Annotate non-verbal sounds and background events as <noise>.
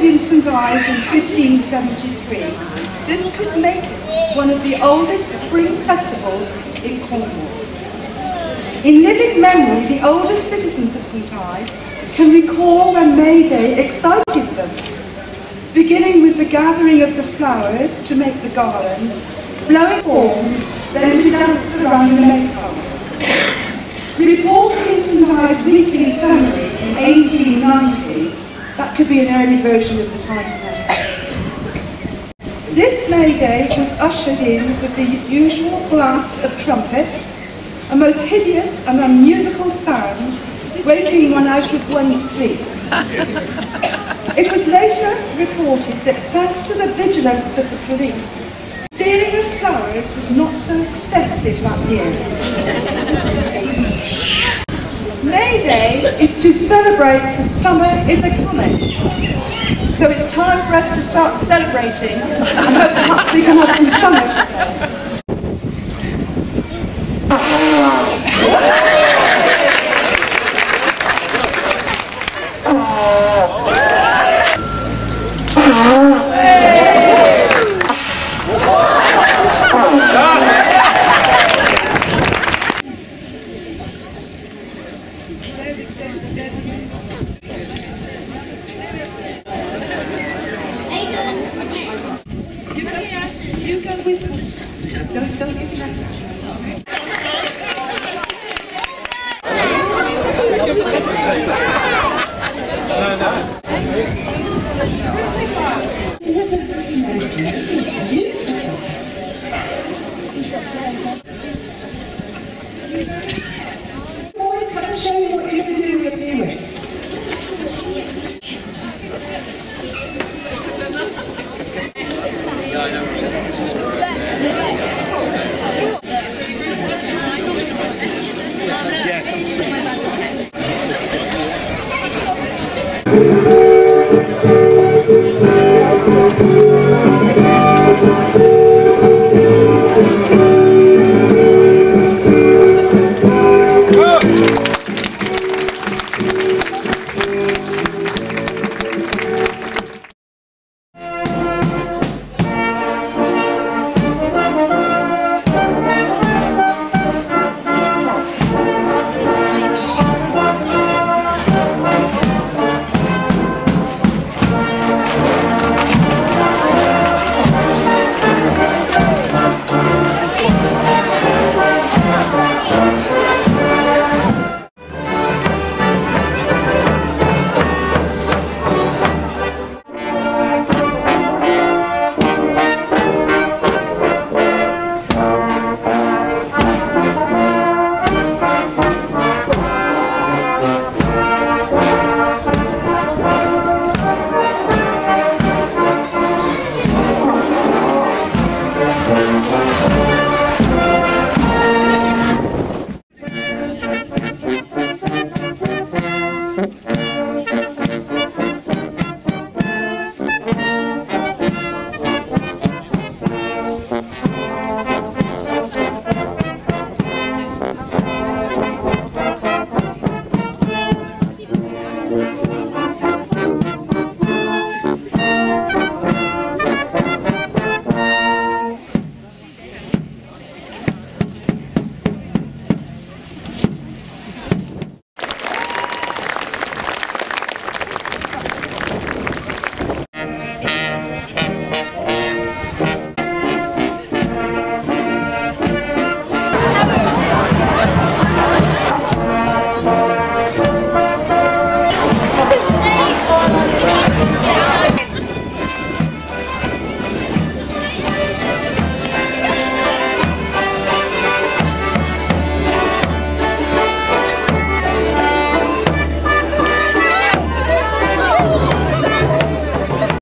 In St Ives in 1573, this could make it one of the oldest spring festivals in Cornwall. In living memory, the oldest citizens of St Ives can recall when May Day excited them, beginning with the gathering of the flowers to make the garlands, blowing horns, then to dance around the maypole. Reported in St Ives Weekly Summary in 1890, that could be an early version of the Times Herald. This May Day was ushered in with the usual blast of trumpets, a most hideous and unmusical sound, waking one out of one's sleep. it was later reported that thanks to the vigilance of the police, stealing of flowers was not so extensive that year. Is to celebrate the summer is a coming. So it's time for us to start celebrating and <laughs> hope perhaps we can have some summer Come and Yes, I'm.